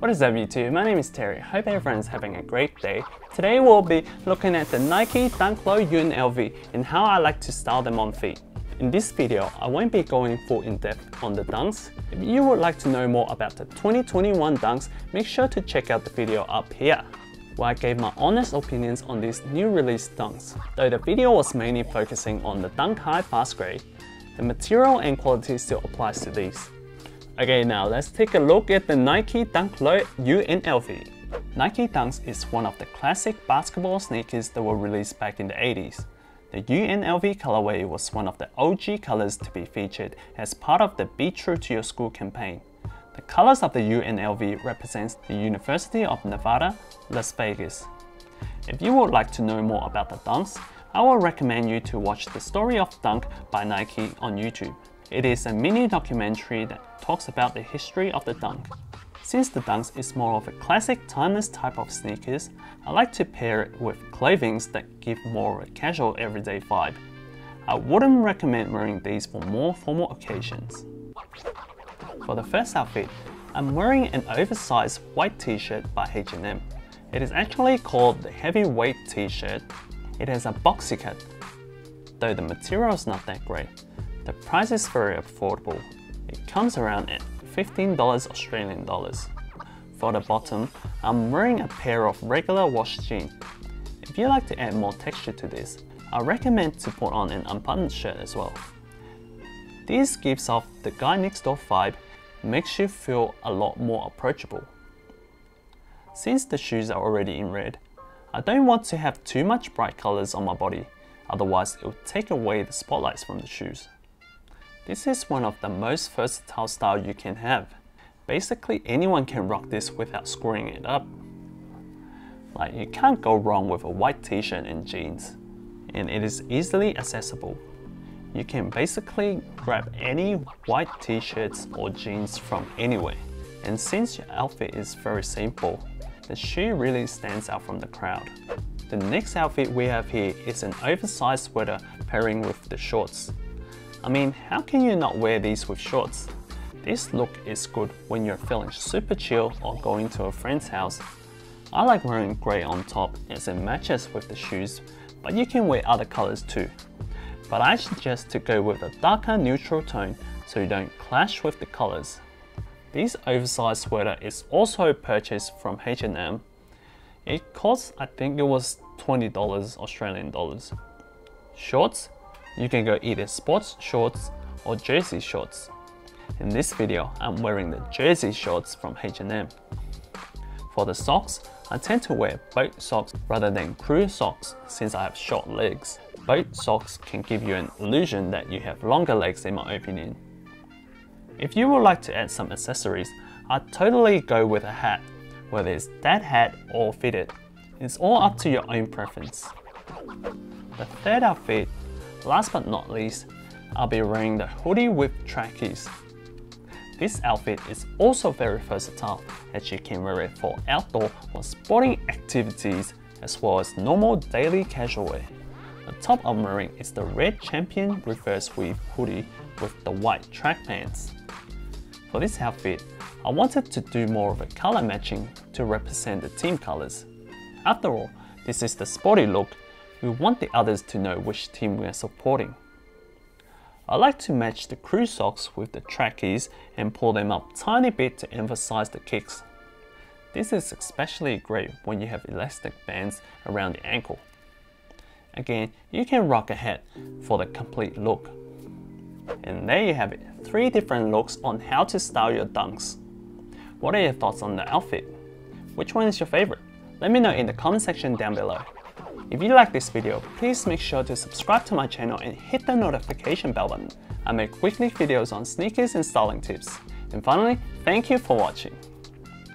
What is up YouTube? My name is Terry. Hope everyone's having a great day. Today we'll be looking at the Nike Dunk Low UNLV and how I like to style them on feet. In this video, I won't be going full in depth on the dunks. If you would like to know more about the 2021 dunks, make sure to check out the video up here where I gave my honest opinions on these new release dunks. Though the video was mainly focusing on the Dunk High Vast Grey, the material and quality still applies to these. Okay, now let's take a look at the Nike Dunk Low UNLV. Nike Dunks is one of the classic basketball sneakers that were released back in the 80s. The UNLV colorway was one of the OG colors to be featured as part of the Be True to Your School campaign. The colors of the UNLV represents the University of Nevada, Las Vegas. If you would like to know more about the Dunks, I will recommend you to watch the Story of Dunk by Nike on YouTube. It is a mini documentary that talks about the history of the dunk. Since the dunks is more of a classic timeless type of sneakers, I like to pair it with clothing that give more of a casual everyday vibe. I wouldn't recommend wearing these for more formal occasions. For the first outfit, I'm wearing an oversized white t-shirt by H&M. It is actually called the heavyweight t-shirt. It has a boxy cut, though the material is not that great. The price is very affordable. It comes around at $15 Australian dollars. For the bottom, I'm wearing a pair of regular wash jeans. If you like to add more texture to this, I recommend to put on an unbuttoned shirt as well. This gives off the guy next door vibe, makes you feel a lot more approachable. Since the shoes are already in red, I don't want to have too much bright colors on my body, otherwise it will take away the spotlights from the shoes. This is one of the most versatile style you can have. Basically anyone can rock this without screwing it up. Like you can't go wrong with a white t-shirt and jeans. And it is easily accessible. You can basically grab any white t-shirts or jeans from anywhere. And since your outfit is very simple, the shoe really stands out from the crowd. The next outfit we have here is an oversized sweater pairing with the shorts. I mean, how can you not wear these with shorts? This look is good when you're feeling super chill or going to a friend's house. I like wearing grey on top as it matches with the shoes, but you can wear other colors too. But I suggest to go with a darker neutral tone so you don't clash with the colors. This oversized sweater is also purchased from H&M. It costs, I think it was $20 Australian dollars. Shorts you can go either sports shorts or jersey shorts. In this video, I'm wearing the jersey shorts from H&M. For the socks, I tend to wear boat socks rather than crew socks since I have short legs. Boat socks can give you an illusion that you have longer legs in my opinion. If you would like to add some accessories, I'd totally go with a hat, whether it's dad hat or fitted. It's all up to your own preference. The third outfit Last but not least, I'll be wearing the hoodie with trackies. This outfit is also very versatile as you can wear it for outdoor or sporting activities as well as normal daily casual wear. The top I'm wearing is the red champion reverse weave hoodie with the white track pants. For this outfit, I wanted to do more of a color matching to represent the team colors. After all, this is the sporty look we want the others to know which team we are supporting. I like to match the crew socks with the trackies and pull them up tiny bit to emphasize the kicks. This is especially great when you have elastic bands around the ankle. Again, you can rock a hat for the complete look. And there you have it, 3 different looks on how to style your dunks. What are your thoughts on the outfit? Which one is your favorite? Let me know in the comment section down below. If you like this video, please make sure to subscribe to my channel and hit the notification bell button. I make weekly videos on sneakers and styling tips. And finally, thank you for watching.